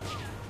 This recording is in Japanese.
Let's go.